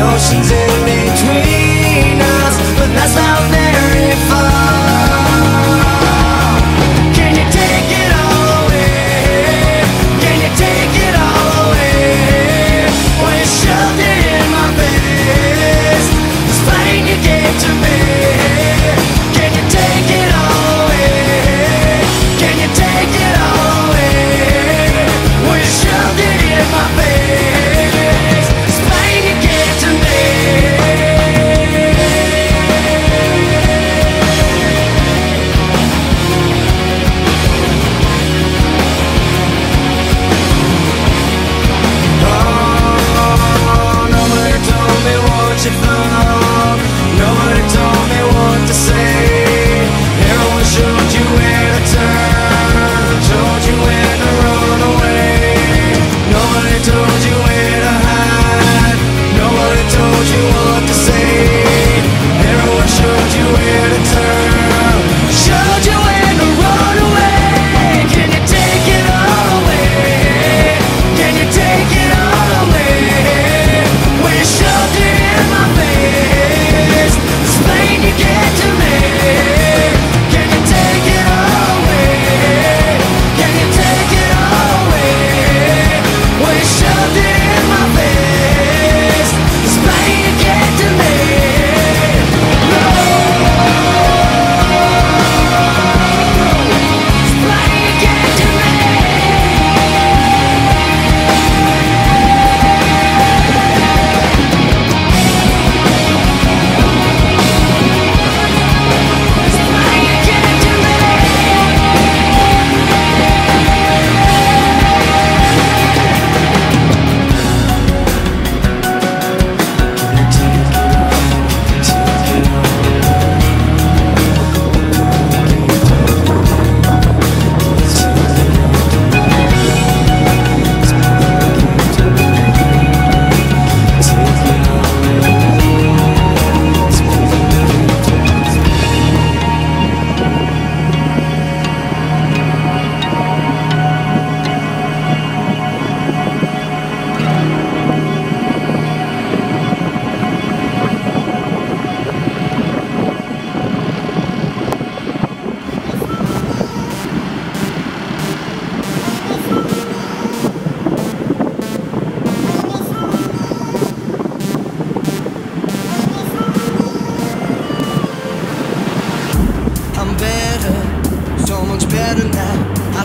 小心在你推。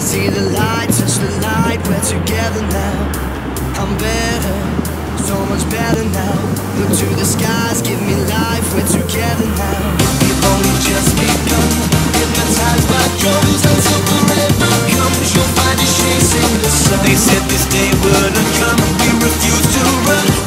see the light, touch the light, we're together now. I'm better, so much better now. Look to the skies, give me life, we're together now. We've only just begun, hypnotized by drums until forever comes. You'll find us chasing the sun. They said this day wouldn't come, we refuse to run.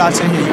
大猩猩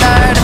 tired